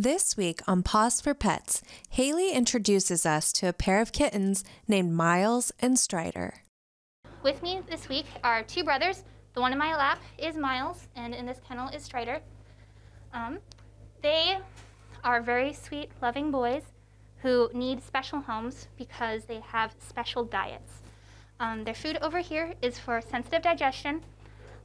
This week on Paws for Pets, Haley introduces us to a pair of kittens named Miles and Strider. With me this week are two brothers. The one in my lap is Miles, and in this kennel is Strider. Um, they are very sweet, loving boys who need special homes because they have special diets. Um, their food over here is for sensitive digestion,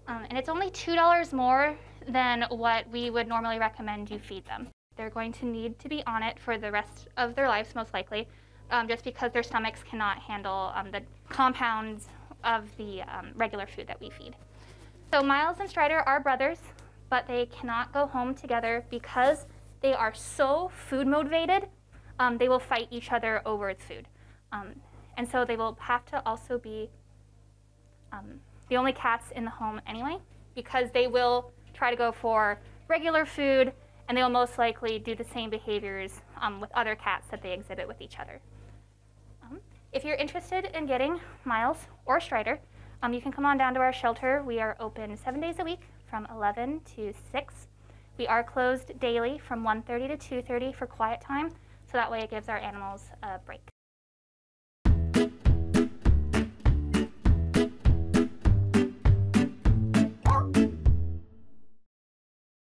um, and it's only $2 more than what we would normally recommend you feed them. They're going to need to be on it for the rest of their lives, most likely, um, just because their stomachs cannot handle um, the compounds of the um, regular food that we feed. So Miles and Strider are brothers, but they cannot go home together because they are so food motivated, um, they will fight each other over food. Um, and so they will have to also be um, the only cats in the home anyway, because they will try to go for regular food and they will most likely do the same behaviors um, with other cats that they exhibit with each other. Um, if you're interested in getting Miles or Strider, um, you can come on down to our shelter. We are open seven days a week from 11 to 6. We are closed daily from 1.30 to 2.30 for quiet time, so that way it gives our animals a break.